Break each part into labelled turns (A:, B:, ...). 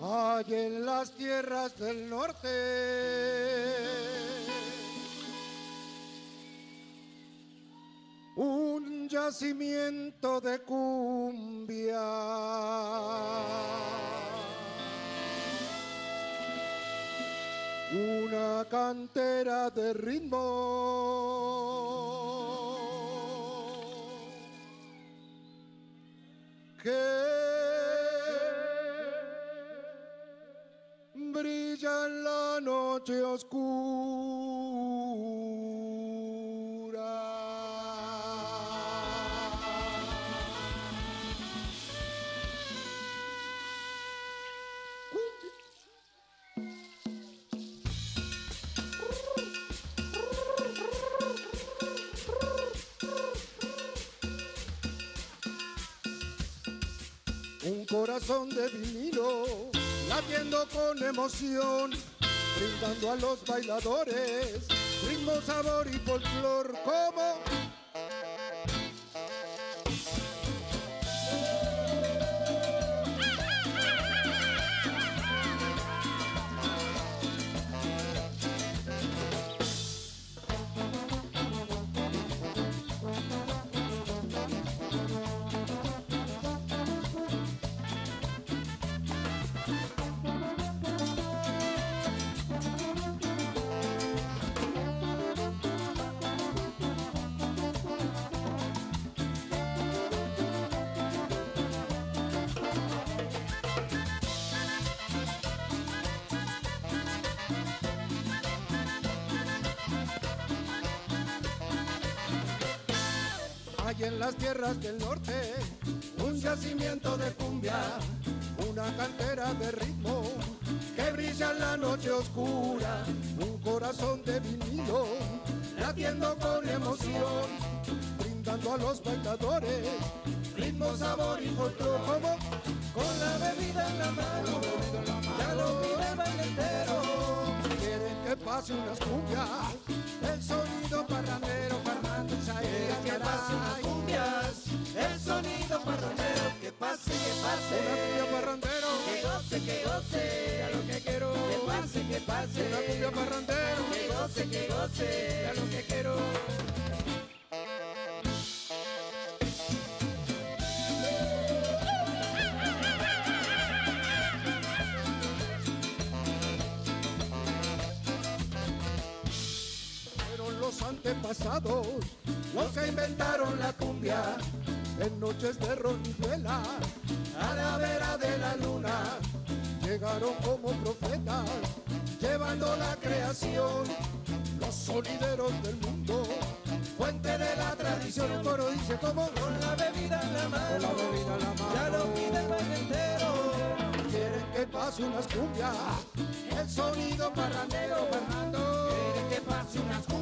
A: Hay en las tierras del norte un yacimiento de cumbia. Una cantera de ritmo. que brilla en la noche oscura. Un corazón de vinilo, latiendo con emoción, brindando a los bailadores, ritmo, sabor y folclor, como hay en las tierras del norte un yacimiento de cumbia, una cantera de ritmo que brilla en la noche oscura, un corazón de vinilo latiendo con emoción, brindando a los bailadores ritmo, sabor y folclor como con la bebida en la mano, ya lo pide el baile entero, quieren que pase unas cumbias, el sonido parrandero, Fernando
B: Quieren que pase unas pase.
A: Una cumbia parrandero,
B: Que goce, que goce,
A: a lo que quiero. Fueron los antepasados los que inventaron la cumbia en noches de ronizuela a la vera de la luna llegaron como profetas la creación los sonideros del mundo fuente de la tradición el coro dice como
B: Con la bebida en la mano,
A: la bebida en la mano
B: ya lo pide el baile entero.
A: quieren que pase unas cumbias el sonido parrandero Fernando
B: Quieren que pase unas cumbias,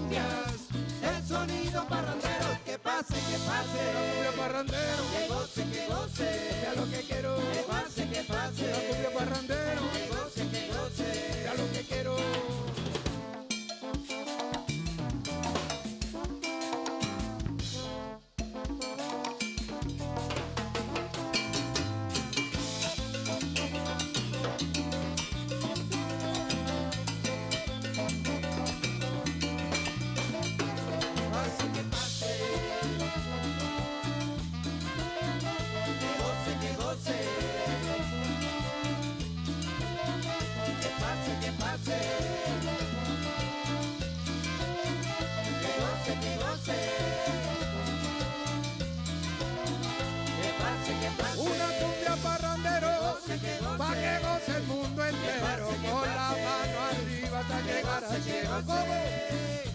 A: ¿Cómo?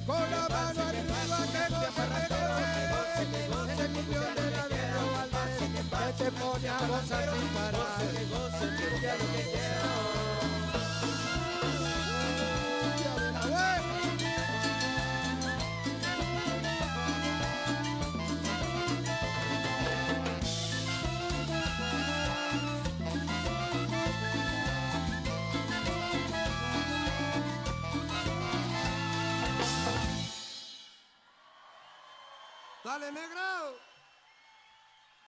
A: con la mano arriba que que goce ese cumbión de la que te pone a gozar sin parar
B: Que.
A: Dale, negro.